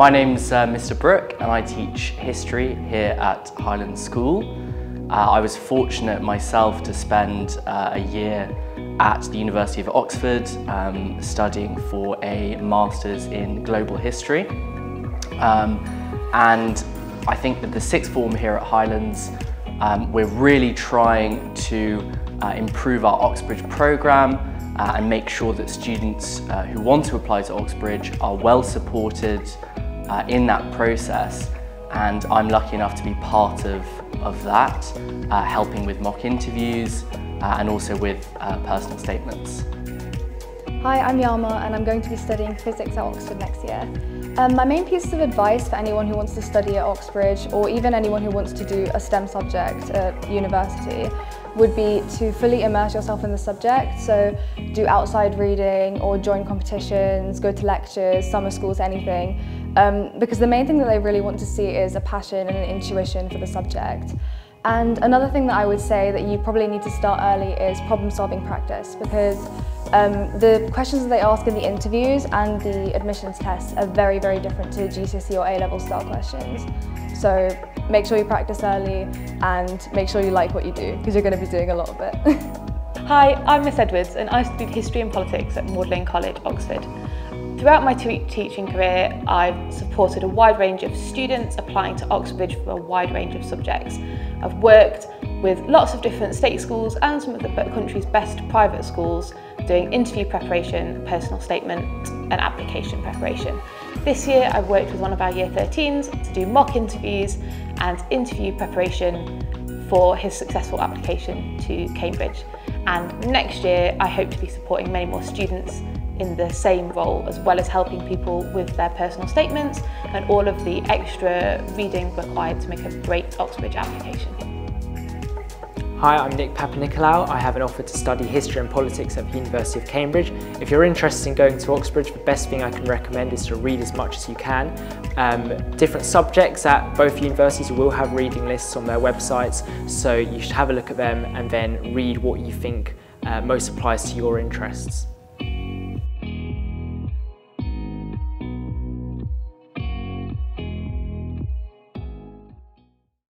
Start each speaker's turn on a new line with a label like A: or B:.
A: My name's uh, Mr Brook and I teach history here at Highlands School. Uh, I was fortunate myself to spend uh, a year at the University of Oxford um, studying for a Masters in Global History. Um, and I think that the sixth form here at Highlands, um, we're really trying to uh, improve our Oxbridge programme uh, and make sure that students uh, who want to apply to Oxbridge are well supported uh, in that process and I'm lucky enough to be part of, of that, uh, helping with mock interviews uh, and also with uh, personal statements.
B: Hi, I'm Yama and I'm going to be studying physics at Oxford next year. Um, my main piece of advice for anyone who wants to study at Oxbridge or even anyone who wants to do a STEM subject at university would be to fully immerse yourself in the subject. So do outside reading or join competitions, go to lectures, summer schools, anything. Um, because the main thing that they really want to see is a passion and an intuition for the subject. And another thing that I would say that you probably need to start early is problem solving practice because um, the questions that they ask in the interviews and the admissions tests are very, very different to GCSE or A-level style questions. So make sure you practice early and make sure you like what you do because you're going to be doing a lot of it.
C: Hi, I'm Miss Edwards and I studied History and Politics at Magdalene College, Oxford. Throughout my teaching career, I've supported a wide range of students applying to Oxbridge for a wide range of subjects. I've worked with lots of different state schools and some of the country's best private schools doing interview preparation, personal statement and application preparation. This year I've worked with one of our year 13s to do mock interviews and interview preparation for his successful application to Cambridge. And next year I hope to be supporting many more students in the same role as well as helping people with their personal statements and all of the extra reading required to make a great Oxbridge application.
D: Hi, I'm Nick Papanikolaou. I have an offer to study history and politics at the University of Cambridge. If you're interested in going to Oxbridge, the best thing I can recommend is to read as much as you can. Um, different subjects at both universities will have reading lists on their websites, so you should have a look at them and then read what you think uh, most applies to your interests.